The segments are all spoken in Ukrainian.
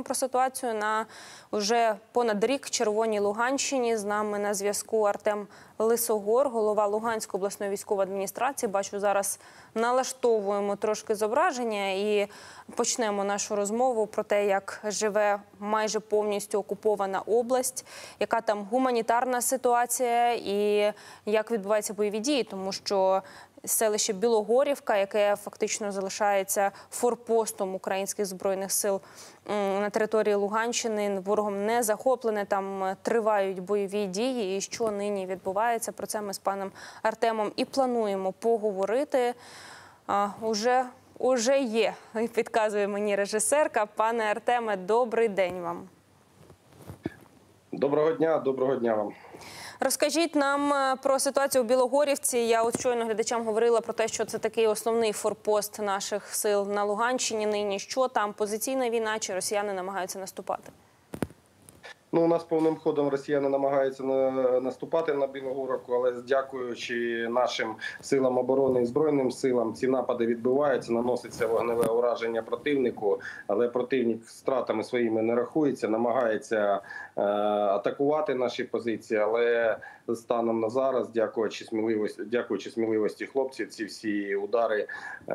Про ситуацію на вже понад рік Червоній Луганщині з нами на зв'язку Артем Лисогор, голова Луганської обласної військової адміністрації. Бачу, зараз налаштовуємо трошки зображення і почнемо нашу розмову про те, як живе майже повністю окупована область, яка там гуманітарна ситуація і як відбуваються бойові дії, тому що селище Білогорівка, яке фактично залишається форпостом українських збройних сил на території Луганщини, ворогом не захоплене. Там е, тривають бойові дії. І що нині відбувається? Про це ми з паном Артемом і плануємо поговорити. А, уже, уже є, підказує мені режисерка. Пане Артеме, добрий день вам. Доброго дня, доброго дня вам. Розкажіть нам е, про ситуацію у Білогорівці. Я от щойно глядачам говорила про те, що це такий основний форпост наших сил на Луганщині. Нині що там позиційна війна, чи росіяни намагаються наступати? Ну, у нас повним ходом росіяни намагаються на, наступати на Білогоровку, але дякуючи нашим силам оборони і збройним силам, ці напади відбиваються, наноситься вогневе ураження противнику, але противник стратами своїми не рахується, намагається е, атакувати наші позиції. Але станом на зараз, дякуючи сміливості, дякуючи сміливості хлопців, ці всі удари е,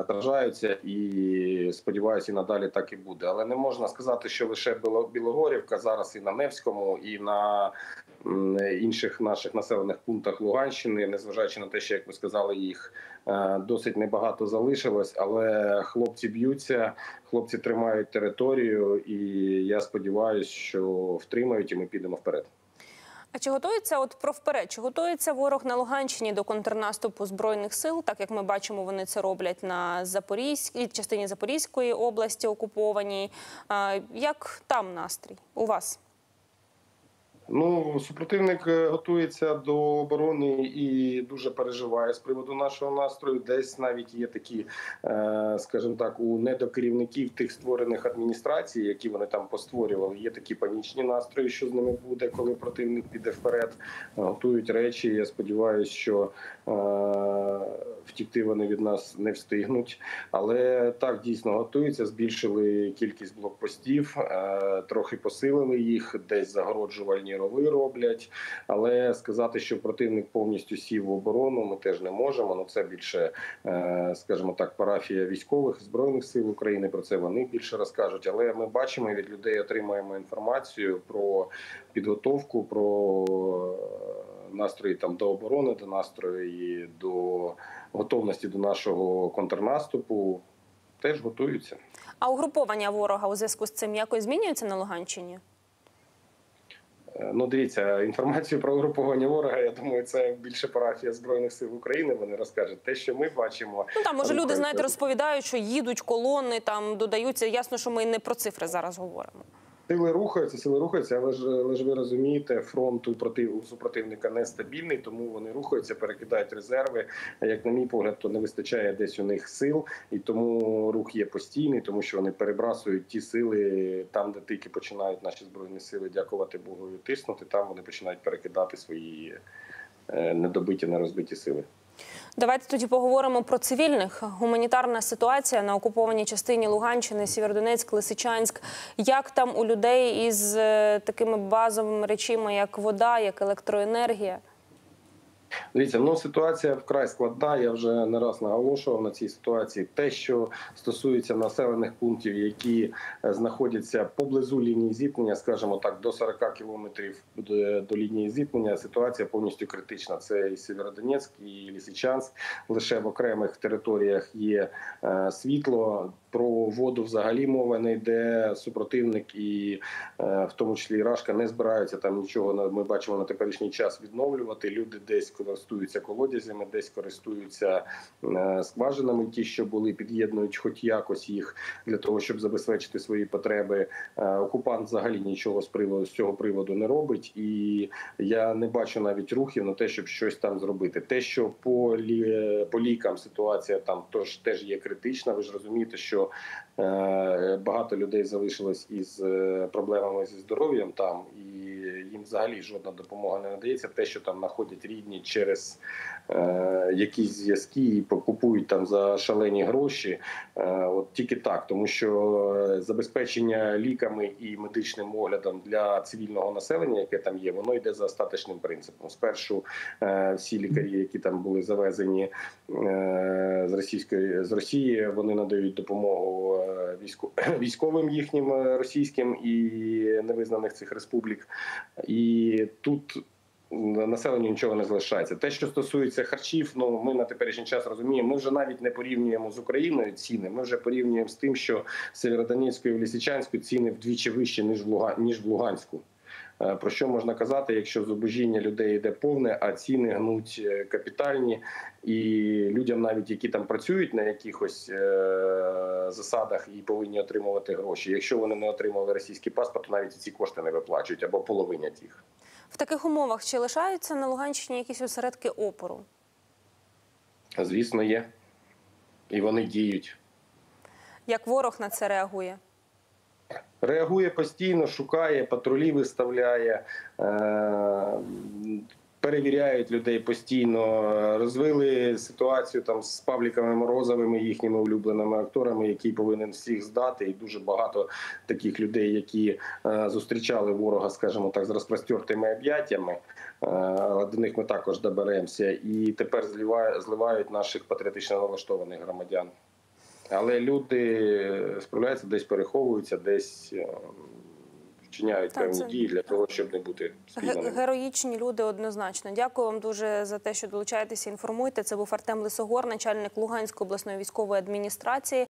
отражаються і сподіваюся, і надалі так і буде. Але не можна сказати, що лише Біло- Білогорівка зараз і на Невському, і на інших наших населених пунктах Луганщини, незважаючи на те, що як ви сказали, їх е, досить небагато залишилось, але хлопці б'ються, хлопці тримають територію, і я сподіваюся, що втримають, і ми підемо вперед. А чи готується от про вперед? Чи готується ворог на Луганщині до контрнаступу збройних сил? Так як ми бачимо, вони це роблять на Запорізькій частині Запорізької області окупованій. Як там настрій у вас? Ну, супротивник е, готується до оборони і дуже переживає з приводу нашого настрою. Десь навіть є такі, е, скажімо так, у недокерівників тих створених адміністрацій, які вони там постворювали. Є такі панічні настрої, що з ними буде, коли противник піде вперед. Готують речі. Я сподіваюся, що е, втікти вони від нас не встигнуть. Але так дійсно готуються. Збільшили кількість блокпостів, трохи посилили їх, десь загороджувальні рови роблять. Але сказати, що противник повністю сів в оборону, ми теж не можемо. Ну це більше, е, скажімо так, парафія військових збройних сил України. Про це вони більше розкажуть. Але ми бачимо від людей, отримуємо інформацію про підготовку, про е, настрої там до оборони, до настрої до готовності до нашого контрнаступу. Теж готуються. А угруповання ворога у зв'язку з цим якось змінюється на Луганщині? Е, Ну, дивіться, інформацію про угруповання ворога. Я думаю, це більше парафія збройних сил України. Вони розкажуть те, що ми бачимо. Ну там може люди знаєте розповідають, що їдуть колони, там додаються. Ясно, що ми не про цифри зараз говоримо. Сили рухаються, сили рухаються, але ж але ж ви розумієте, фронт у против у супротивника нестабільний, тому вони рухаються, перекидають резерви. А як на мій погляд, то не вистачає десь у них сил, і тому рух є постійний, тому що вони перебрасують ті сили там, де тільки починають наші збройні сили, дякувати Богу, тиснути. Там вони починають перекидати свої е, недобиті, нерозбиті сили. Давайте тоді поговоримо про цивільних. Гуманітарна ситуація на окупованій частині Луганщини, Сєвєродонецьк, Лисичанськ. Як там у людей із е, такими базовими речами, як вода, як електроенергія? Дивіться, ну ситуація вкрай складна. Я вже не раз наголошував на цій ситуації. Те, що стосується населених пунктів, які е, знаходяться поблизу лінії зіткнення, скажімо так, до 40 кілометрів до, до лінії зіткнення, ситуація повністю критична. Це і Сєвєродонецьк, і Лісичанськ. Лише в окремих територіях є е, світло. Про воду взагалі мова не йде. Супротивник і е, в тому числі і Рашка не збираються там нічого. Ми бачимо на теперішній час відновлювати. Люди десь користуються колодязями, десь користуються е, скважинами, ті, що були, під'єднують, хоч якось їх для того, щоб забезпечити свої потреби. Е, Окупант взагалі нічого з приводу з цього приводу не робить, і я не бачу навіть рухів на те, щоб щось там зробити. Те, що по лі, по лікам ситуація там тож теж є критична. Ви ж розумієте, що е, багато людей залишилось із е, проблемами зі здоров'ям там, і їм взагалі жодна допомога не надається. Те, що там знаходять рідні через е, якісь зв'язки і купують там за шалені гроші. Е, От тільки так, тому що е, забезпечення ліками і медичним оглядом для цивільного населення, яке там є, воно йде за остаточним принципом. Спершу е, всі лікарі, які там були завезені е, з російської з Росії, вони надають допомогу е, військовим їхнім е, російським і невизнаних цих республік. І тут населенню нічого не залишається. Те, що стосується харчів, ну ми на теперішній час розуміємо. Ми вже навіть не порівнюємо з Україною ціни. Ми вже порівнюємо з тим, що в Северодонецьку і в Лісичанську ціни вдвічі вищі ніж в Луга... ніж в Луганську. Е, Про що можна казати, якщо зубожіння людей йде повне, а ціни гнуть е, капітальні, і людям, навіть які там працюють на якихось е- засадах і повинні отримувати гроші. Якщо вони не отримали російський паспорт, то навіть ці кошти не виплачують або половинять їх. В таких умовах чи лишаються на Луганщині якісь осередки опору? Звісно, є. І вони діють. Як ворог на це реагує? Реагує постійно, шукає, патрулі виставляє, е- перевіряють людей постійно. Розвили ситуацію там з Павліками Морозовими, їхніми улюбленими акторами, який повинен всіх здати. І дуже багато таких людей, які е- зустрічали ворога, скажімо так, з розпростертими об'яттями. Е, до них ми також доберемося. І тепер зливають наших патріотично налаштованих громадян. Але люди справляються, десь переховуються, десь е, вчиняють Так, певні це- дії для того, щоб не бути спійманими. Героїчні люди однозначно. Дякую вам дуже за те, що долучаєтеся. Інформуйте. Це був Артем Лисогор, начальник Луганської обласної військової адміністрації.